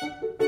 you